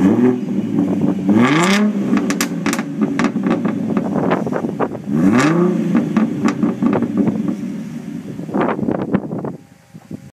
Mm-hmm.